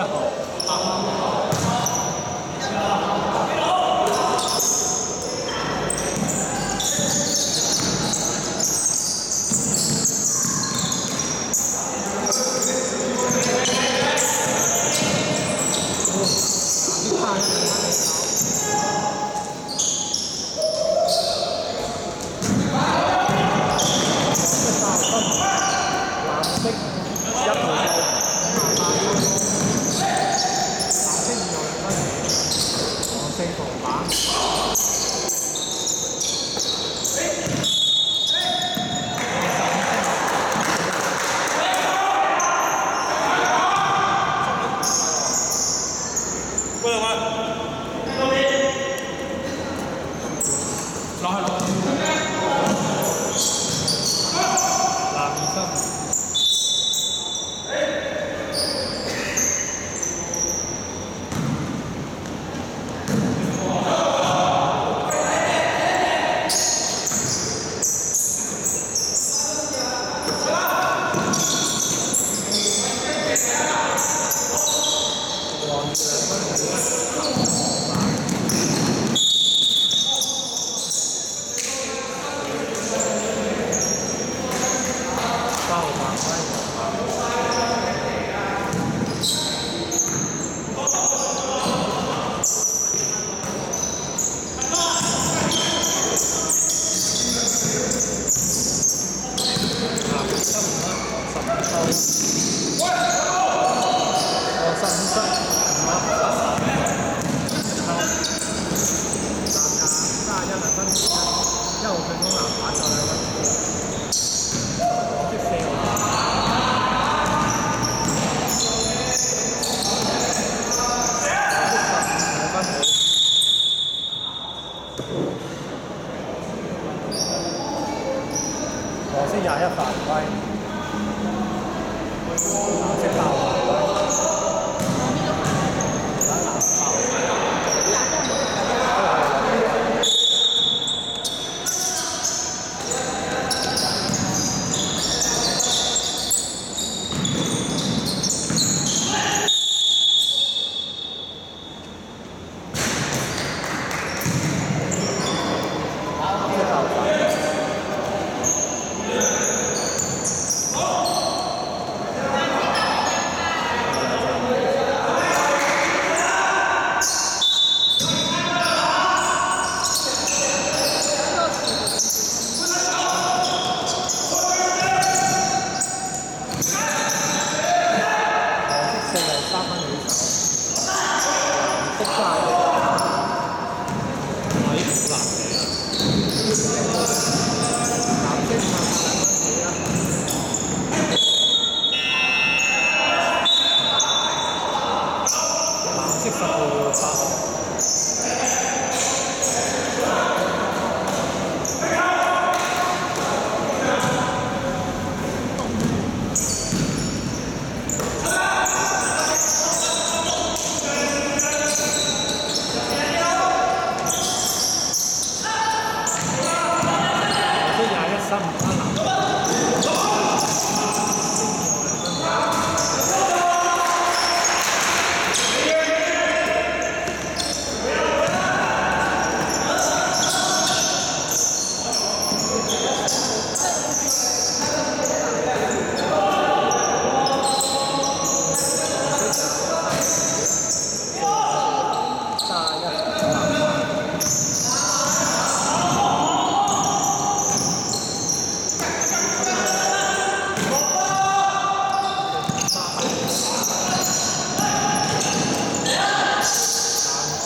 较好。我先廿一犯規。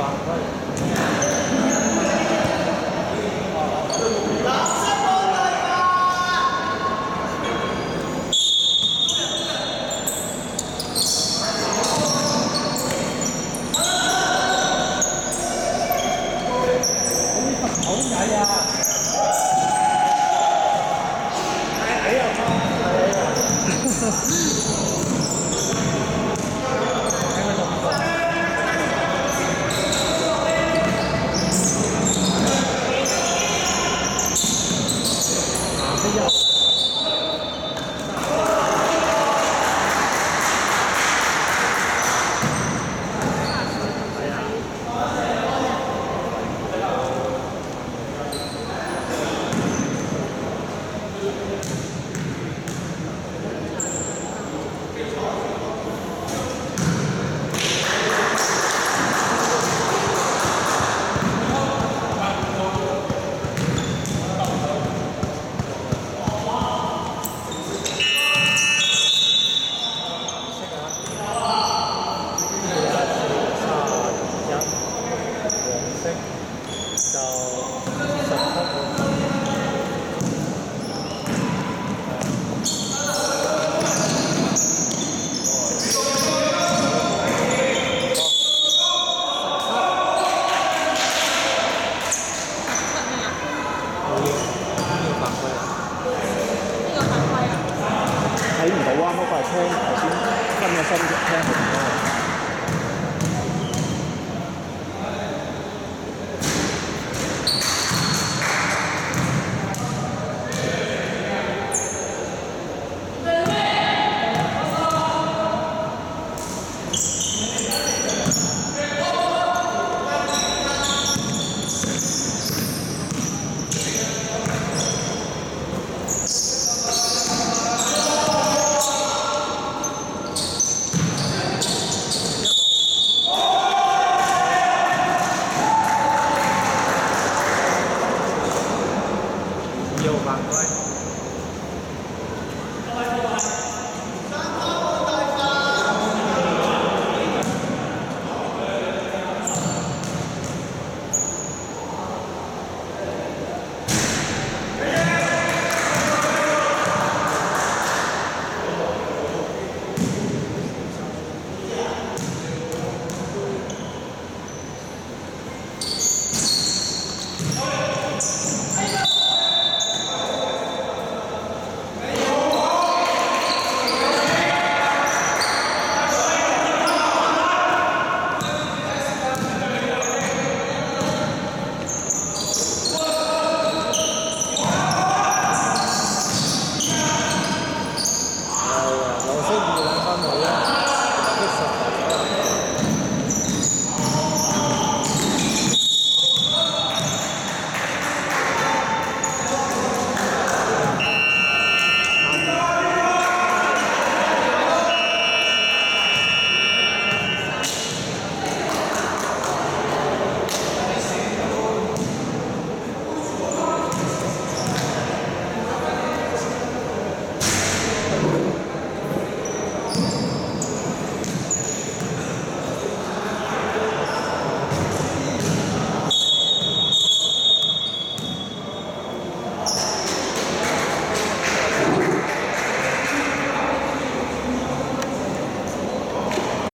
三块。